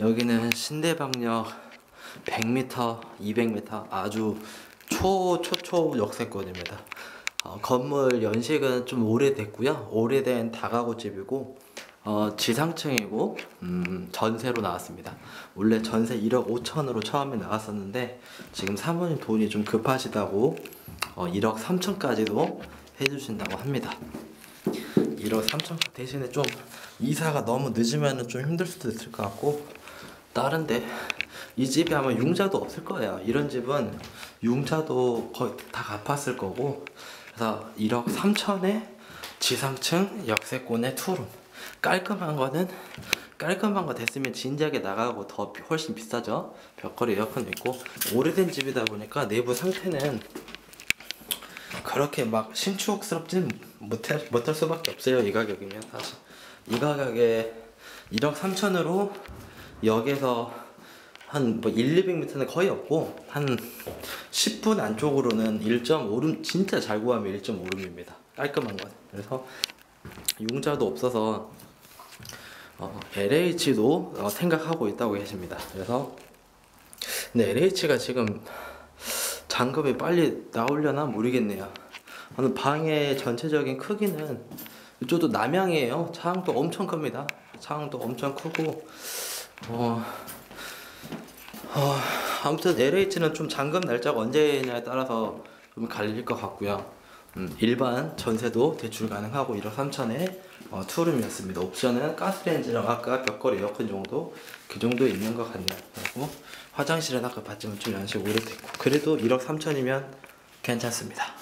여기는 신대방역 100m, 200m 아주 초초초 역세권입니다. 어, 건물 연식은 좀 오래됐고요. 오래된 다가구 집이고 어, 지상층이고 음, 전세로 나왔습니다. 원래 전세 1억 5천으로 처음에 나왔었는데 지금 사모님 돈이 좀 급하시다고 어, 1억 3천까지도 해주신다고 합니다. 1억 3천 대신에 좀 이사가 너무 늦으면 좀 힘들 수도 있을 것 같고 다른데 이 집이 아마 융자도 없을 거예요. 이런 집은 융자도 거의 다 갚았을 거고 그래서 1억 3천에 지상층 역세권의 투룸 깔끔한 거는 깔끔한 거 됐으면 진작에 나가고 더 훨씬 비싸죠. 벽걸이 에어컨 있고 오래된 집이다 보니까 내부 상태는 그렇게 막 신축스럽진 못할, 못할 수밖에 없어요 이 가격이면 사실 이 가격에 1억 3천으로 역에서 한뭐 1, 200m는 거의 없고 한 10분 안쪽으로는 1.5룸 진짜 잘 구하면 1.5룸입니다 깔끔한 건 그래서 융자도 없어서 어, LH도 어, 생각하고 있다고 계십니다 그래서 근데 LH가 지금 잔금이 빨리 나오려나 모르겠네요. 오늘 방의 전체적인 크기는 이쪽도 남향이에요. 차항도 엄청 큽니다. 차항도 엄청 크고 어, 어, 아무튼 LH는 좀 잔금 날짜가 언제냐에 따라서 좀 갈릴 것 같고요. 음, 일반 전세도 대출 가능하고 1억 3천에 어, 투룸이었습니다. 옵션은 가스레인지랑 아까 벽걸이 에어컨 정도 그 정도 있는 것 같네요. 그리고 화장실은 아까 봤지만 좀 연식 오래됐고 그래도 1억 3천이면 괜찮습니다.